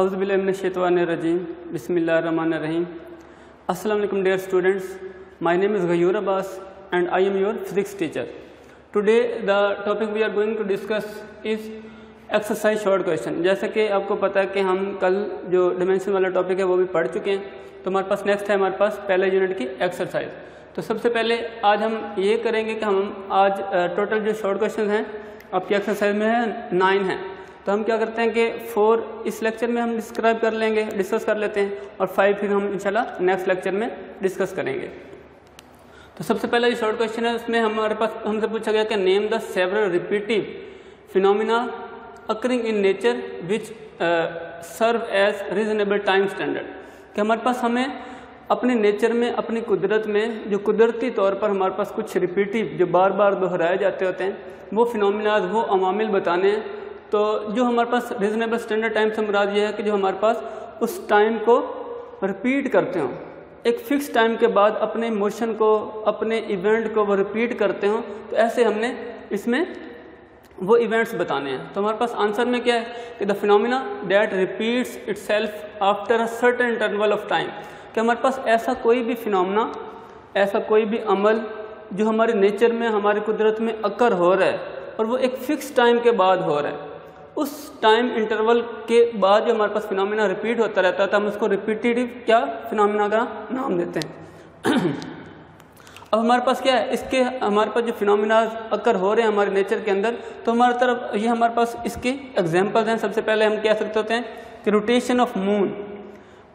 अवज़बिल शेतवान रजीम रहीम। असल dear students. My name is Ghayoor Abbas and I am your physics teacher today the topic we are going to discuss is exercise short question जैसे कि आपको पता है कि हम कल जो डिमेंशन वाला टॉपिक है, वो भी पढ़ चुके हैं। तो हमारे पास नेक्स्ट है, हमारे पास पहले यूनिट की एक्सरसाइज तो सबसे पहले आज हम ये करेंगे कि हम आज टोटल जो शॉर्ट क्वेश्चन हैं, आपकी एक्सरसाइज में है नाइन हैं। तो हम क्या करते हैं कि फोर इस लेक्चर में हम डिस्क्राइब कर लेंगे डिस्कस कर लेते हैं और फाइव फिर हम इंशाल्लाह नेक्स्ट लेक्चर में डिस्कस करेंगे। तो सबसे पहला जो शॉर्ट क्वेश्चन है, उसमें हमारे पास, हमसे पूछा गया कि name the several repetitive phenomena occurring in nature which serve as reasonable time standard कि हमारे पास हमें अपने नेचर में, अपनी कुदरत में, जो कुदरती तौर पर हमारे पास कुछ रिपीटिव जो बार बार दोहराए जाते होते हैं, वो फिनोमिनाज वो अवामिल बताने हैं तो जो हमारे पास रीजनेबल स्टैंडर्ड टाइम से मुराद ये है कि जो हमारे पास उस टाइम को रिपीट करते हों। एक फिक्स टाइम के बाद अपने मोशन को, अपने इवेंट को वो रिपीट करते हों तो ऐसे हमने इसमें वो इवेंट्स बताने हैं। तो हमारे पास आंसर में क्या है कि the phenomena that repeats itself after a certain interval of time कि हमारे पास ऐसा कोई भी फिनोमिना ऐसा कोई भी अमल जो हमारे नेचर में, हमारी कुदरत में अकर हो रहा है और वो एक फ़िक्स टाइम के बाद हो रहा है। उस टाइम इंटरवल के बाद जो हमारे पास फिनोमिना रिपीट होता रहता है तो हम उसको रिपीटेटिव क्या फिनोमिना का नाम देते हैं। अब हमारे पास क्या है? इसके, हमारे पास जो फिनोमिना अकर हो रहे हैं हमारे नेचर के अंदर तो हमारे तरफ़, ये हमारे पास इसके एग्जाम्पल्स हैं। सबसे पहले हम कह सकते होते हैं? कि रोटेशन ऑफ़ मून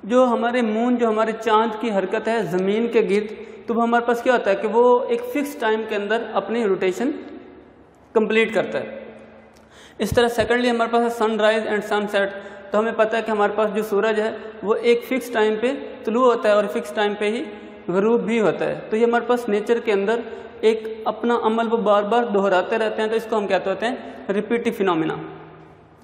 जो हमारे मून जो हमारे चाँद की हरकत है, ज़मीन के गिर्द तो हमारे पास क्या होता है? कि वो एक फ़िक्स टाइम के अंदर अपनी रोटेशन कंप्लीट करता है। इस तरह सेकेंडली हमारे पास है सनराइज़ एंड सनसेट तो हमें पता है कि हमारे पास जो सूरज है, वो एक फ़िक्स टाइम पे तुलू होता है और फिक्स टाइम पे ही गरूब भी होता है। तो ये हमारे पास नेचर के अंदर एक अपना अमल वो बार बार दोहराते रहते हैं तो इसको हम कहते होते हैं? रिपीटिव फिनोमिना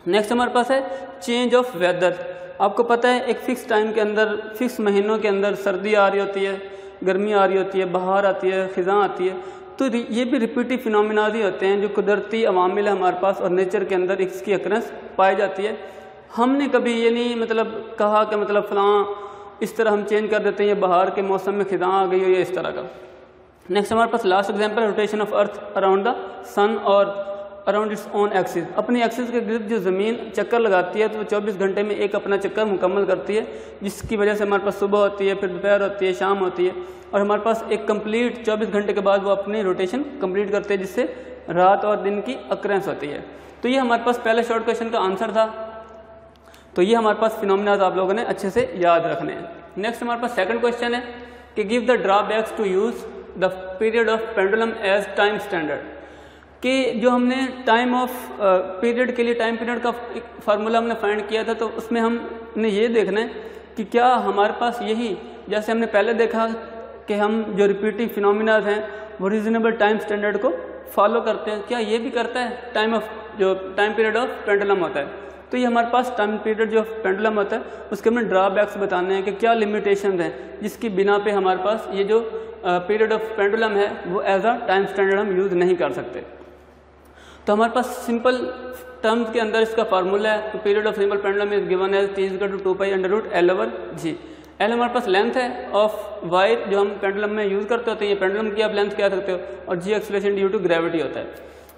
नेक्स्ट हमारे पास है चेंज ऑफ़ वेदर आपको पता है एक फ़िक्स टाइम के अंदर फिक्स महीनों के अंदर सर्दी आ रही होती है, गर्मी आ रही होती है, बहार आती है, ख़ज़ा आती है। तो ये भी रिपीटिव फिनोमिनाज ही होते हैं जो कुदरती अवामिल हमारे पास और नेचर के अंदर इसकी अक्रंस पाई जाती है। हमने कभी ये नहीं मतलब कहा कि मतलब फ़लाँ इस तरह हम चेंज कर देते हैं, ये बाहर के मौसम में खिदा आ गई हो या इस तरह का। नेक्स्ट हमारे पास last example rotation of Earth around the sun और अराउंड इट्स ओन एक्सिस अपनी एक्सिस के गिर्द जो ज़मीन चक्कर लगाती है तो वो 24 घंटे में एक अपना चक्कर मुकम्मल करती है, जिसकी वजह से हमारे पास सुबह होती है, फिर दोपहर होती है, शाम होती है, और हमारे पास एक कंप्लीट 24 घंटे के बाद वो अपनी रोटेशन कंप्लीट करते हैं, जिससे रात और दिन की अक्रेंस होती है। तो ये हमारे पास पहले शॉर्ट क्वेश्चन का आंसर था। तो ये हमारे पास फिनोमिनाज आप लोगों ने अच्छे से याद रखने हैं। नेक्स्ट हमारे पास सेकंड क्वेश्चन है कि give the drawbacks to use the period of pendulum as time standard कि जो हमने टाइम ऑफ़ पीरियड के लिए टाइम पीरियड का एक फार्मूला हमने फाइंड किया था तो उसमें हमने ये देखना है कि क्या हमारे पास यही, जैसे हमने पहले देखा कि हम जो रिपीटिव फिनोमिनाज हैं, वो रिजनेबल टाइम स्टैंडर्ड को फॉलो करते हैं। क्या ये भी करता है? टाइम ऑफ़ जो टाइम पीरियड ऑफ़ पेंडुलम होता है। तो ये हमारे पास टाइम पीरियड जो पेंडुलम होता है, उसके हमने ड्रॉबैक्स बताने हैं कि क्या लिमिटेशन हैं, जिसकी बिना पे हमारे पास ये जो पीरियड ऑफ़ पेंडुलम है, वो एज अ टाइम स्टैंडर्ड हम यूज़ नहीं कर सकते। तो हमारे पास सिंपल टर्म्स के अंदर इसका फार्मूला है तो period of simple pendulum is given as T equal to two pi under root L over G L हमारे पास लेंथ है ऑफ़ वाई जो हम पेंडुलम में यूज़ करते होते हैं, ये पेंडुलम की आप लेंथ कह सकते हो, और G acceleration due to gravity होता है।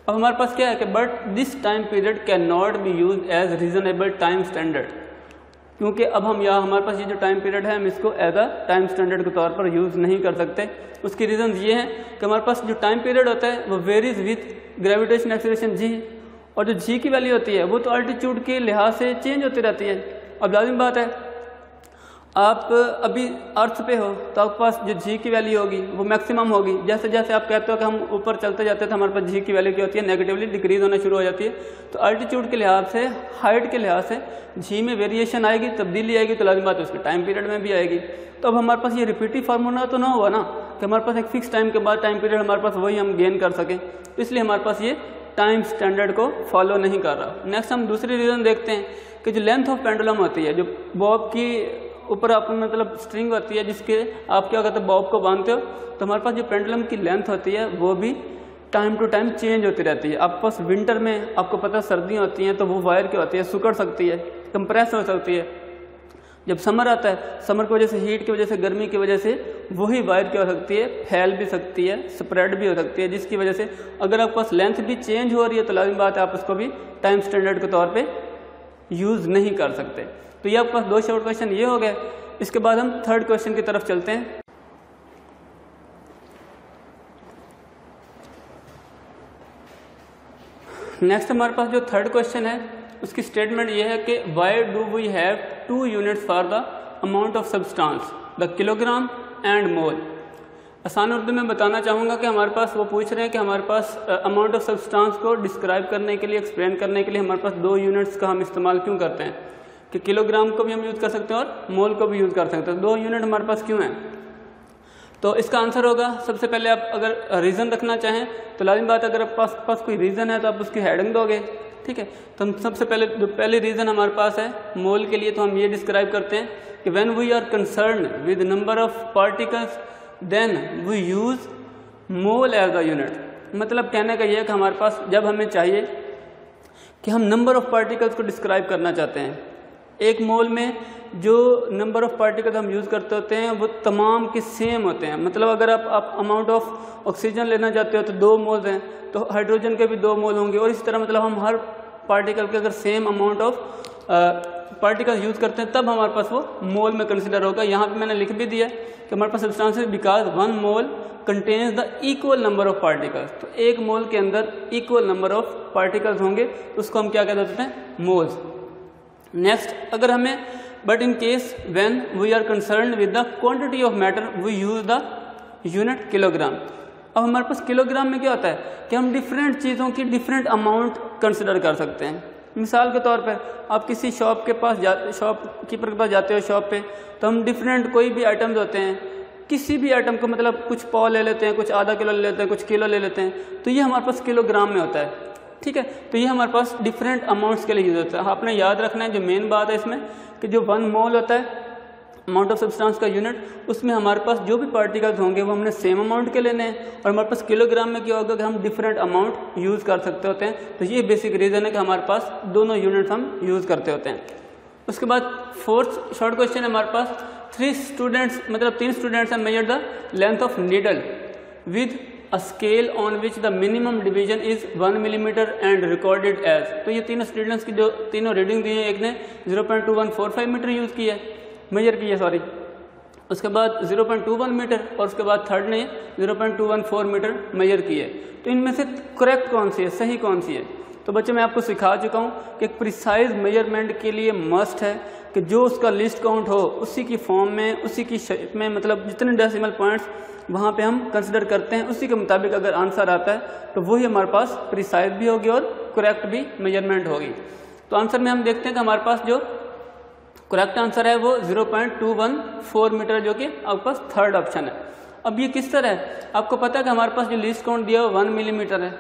अब हमारे पास क्या है कि but this time period can not be use as reasonable time standard क्योंकि अब हम यहाँ हमारे पास ये जो टाइम पीरियड है, हम इसको एज अ टाइम स्टैंडर्ड के तौर पर यूज़ नहीं कर सकते। उसकी रीज़न ये हैं कि हमारे पास जो टाइम पीरियड होता है, वो varies with gravitation acceleration G और जो जी की वैल्यू होती है, वो तो अल्टीट्यूड के लिहाज से चेंज होती रहती है। अब लाजिम बात है आप अभी अर्थ पे हो तो आपके पास जो जी की वैल्यू होगी, वो मैक्सिमम होगी। जैसे जैसे आप कहते हो कि हम ऊपर चलते जाते हैं तो हमारे पास जी की वैल्यू क्या होती है? नेगेटिवली डिक्रीज होना शुरू हो जाती है। तो अल्टीट्यूड के लिहाज से हाइट के लिहाज से जी में वेरिएशन आएगी, तब्दीली आएगी तो लाजमी बात है, उसके टाइम पीरियड में भी आएगी। तो अब हमारे पास ये रिपीटिव फार्मूला तो ना हुआ ना, कि हमारे पास एक फिक्स टाइम के बाद टाइम पीरियड हमारे पास वही हम गेन कर सकें। तो इसलिए हमारे पास ये टाइम स्टैंडर्ड को फॉलो नहीं कर रहा। नेक्स्ट हम दूसरी रीज़न देखते हैं कि जो लेंथ ऑफ़ पेंडुलम होती है, जो बॉब की ऊपर आप मतलब स्ट्रिंग होती है जिसके आप क्या कहते हैं बॉब को बांधते हो तो हमारे पास जो पेंडुलम की लेंथ होती है, वो भी टाइम टू टाइम चेंज होती रहती है। आपके पास विंटर में आपको पता है सर्दियाँ होती हैं तो वो वायर क्या होती है सुकड़ सकती है कंप्रेस हो सकती है। जब समर आता है समर की वजह से हीट की वजह से, गर्मी की वजह से वही वायर क्या हो सकती है, फैल भी सकती है स्प्रेड भी हो सकती है, जिसकी वजह से अगर आपके पास लेंथ भी चेंज हो रही है तो लाजमी बात है, आप उसको भी टाइम स्टैंडर्ड के तौर पर यूज़ नहीं कर सकते। तो ये आपके पास दो शॉर्ट क्वेश्चन ये हो गए इसके बाद हम थर्ड क्वेश्चन की तरफ़ चलते हैं। नेक्स्ट हमारे पास जो थर्ड क्वेश्चन है, उसकी स्टेटमेंट ये है कि why do we have two units for the amount of substance the kilogram and mole आसान उर्दू में बताना चाहूँगा कि हमारे पास वो पूछ रहे हैं कि हमारे पास अमाउंट ऑफ़ सब्सटेंस को डिस्क्राइब करने के लिए एक्सप्लेन करने के लिए हमारे पास दो यूनिट्स का हम इस्तेमाल क्यों करते हैं? कि किलोग्राम को भी हम यूज़ कर सकते हैं और मोल को भी यूज़ कर सकते हैं। दो यूनिट हमारे पास क्यों है? तो इसका आंसर होगा, सबसे पहले आप अगर रीज़न रखना चाहें तो लाजिम बात अगर आप पास पास कोई रीज़न है तो आप उसकी हेडिंग दोगे, ठीक है? तो हम सबसे पहले, जो पहले रीज़न हमारे पास है, मोल के लिए तो हम ये डिस्क्राइब करते हैं कि when we are concern with number of particles then we use mole as a unit मतलब कहने का ये है कि हमारे पास, जब हमें चाहिए कि हम नंबर ऑफ़ पार्टिकल्स को डिस्क्राइब करना चाहते हैं एक मोल में जो नंबर ऑफ़ पार्टिकल हम यूज़ करते होते हैं वो तमाम के सेम होते हैं। मतलब अगर आप, आप अमाउंट ऑफ़ ऑक्सीजन लेना चाहते हो तो दो मोल्स हैं तो हाइड्रोजन के भी दो मोल होंगे। और इस तरह मतलब हम हर पार्टिकल के अगर same amount of particle use करते हैं तब हमारे पास वो मोल में कंसिडर होगा। यहाँ पे मैंने लिख भी दिया कि हमारे पास substances because one mole contains the equal number of particles तो एक मोल के अंदर इक्वल नंबर ऑफ़ पार्टिकल्स होंगे उसको हम क्या कह देते हैं मोल्स। नेक्स्ट अगर हमें but in case when we are concern with the quantity of matter we use the unit kilogram अब हमारे पास किलोग्राम में क्या होता है? कि हम डिफरेंट चीज़ों की डिफरेंट अमाउंट कंसिडर कर सकते हैं। मिसाल के तौर पर आप किसी शॉप के पास जा शॉप कीपर के पास जाते हो शॉप पे तो हम डिफरेंट कोई भी आइटम्स होते हैं, किसी भी आइटम को मतलब कुछ पाव ले लेते हैं, कुछ आधा किलो ले लेते हैं, कुछ किलो ले लेते हैं तो ये हमारे पास किलोग्राम में होता है। ठीक है? तो ये हमारे पास डिफरेंट अमाउंट्स के लिए यूज़ होता है। आपने याद रखना है, जो मेन बात है इसमें, कि जो वन मोल होता है अमाउंट ऑफ़ सब्सटेंस का यूनिट उसमें हमारे पास जो भी पार्टिकल्स होंगे, वो हमने सेम अमाउंट के लेने हैं। और हमारे पास किलोग्राम में क्या होगा कि हम डिफरेंट अमाउंट यूज़ कर सकते होते हैं। तो ये बेसिक रीज़न है कि हमारे पास दोनों यूनिट हम यूज़ करते होते हैं। उसके बाद फोर्थ शॉर्ट क्वेश्चन है हमारे पास। थ्री स्टूडेंट्स मतलब तीन स्टूडेंट्स हैं measure the length of needle with a scale on which the minimum division is one millimetre and recorded as तो ये तीनों स्टूडेंट्स की जो तीनों रीडिंग दी है, एक ने zero point two one four five metre use की है मेजर की है सॉरी उसके बाद 0.21 मीटर और उसके बाद थर्ड ने 0.214 मीटर मेजर की है। तो इनमें से करेक्ट कौन सी है, सही कौन सी है? तो बच्चे, मैं आपको सिखा चुका हूँ कि प्रिसाइज मेज़रमेंट के लिए मस्ट है कि जो उसका लिस्ट काउंट हो, उसी की फॉर्म में, उसी की शेप में मतलब जितने डेसिमल पॉइंट्स वहाँ पे हम कंसिडर करते हैं, उसी के मुताबिक अगर आंसर आता है तो वही हमारे पास प्रिसाइज भी होगी और करेक्ट भी मेज़रमेंट होगी। तो आंसर में हम देखते हैं कि हमारे पास जो करेक्ट आंसर है वो 0.214 मीटर जो कि आपके पास थर्ड ऑप्शन है। अब ये किस तरह है? आपको पता है कि हमारे पास जो लिस्ट काउंट दिया है वन मिलीमीटर है।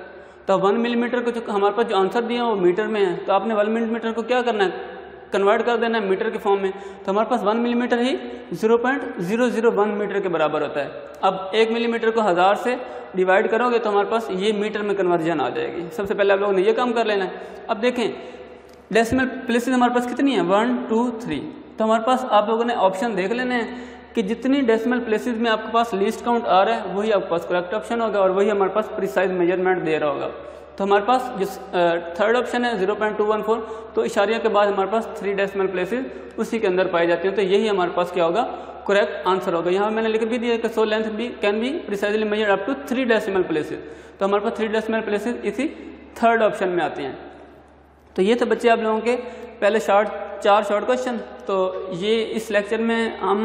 तो वन मिलीमीटर को जो हमारे पास जो आंसर दिया है वो मीटर में है। तो आपने वन मिलीमीटर को क्या करना है? कन्वर्ट कर देना है मीटर के फॉर्म में तो हमारे पास वन मिलीमीटर ही zero point zero zero one metre के बराबर होता है। अब एक मिलीमीटर को हज़ार से डिवाइड करोगे तो हमारे पास ये मीटर में कन्वर्जन आ जाएगी। सबसे पहले आप लोगों ने ये काम कर लेना है। अब देखें डेसिमल प्लेसेस हमारे पास कितनी है? वन टू थ्री तो हमारे पास आप लोगों ने ऑप्शन देख लेने हैं कि जितनी डेसिमल प्लेसेस में आपके पास लिस्ट काउंट आ रहा है, वही आपके पास करेक्ट ऑप्शन होगा और वही हमारे पास प्रिसाइज मेज़रमेंट दे रहा होगा। तो हमारे पास जो थर्ड ऑप्शन है zero point two one four तो इशारिया के बाद हमारे पास थ्री डेसिमल प्लेसेस उसी के अंदर पाई जाती हैं। तो यही हमारे पास क्या होगा? करेक्ट आंसर होगा। यहाँ मैंने लिख भी दिया कि सो लेंथ भी can be precisely measure up to three decimal places तो हमारे पास थ्री डेसिमल प्लेसेस इसी थर्ड ऑप्शन में आते हैं। तो ये थे बच्चे आप लोगों के पहले शॉर्ट चार शॉर्ट क्वेश्चन तो ये इस लेक्चर में हम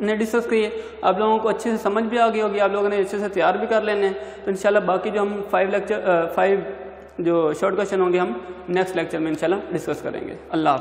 ने डिस्कस किए आप लोगों को अच्छे से समझ भी आ गई होगी, आप लोगों ने अच्छे से तैयार भी कर लेने हैं। तो इंशाल्लाह बाकी जो हम फाइव लेक्चर फाइव जो शॉर्ट क्वेश्चन होंगे, हम नेक्स्ट लेक्चर में इंशाल्लाह डिस्कस करेंगे। अल्लाह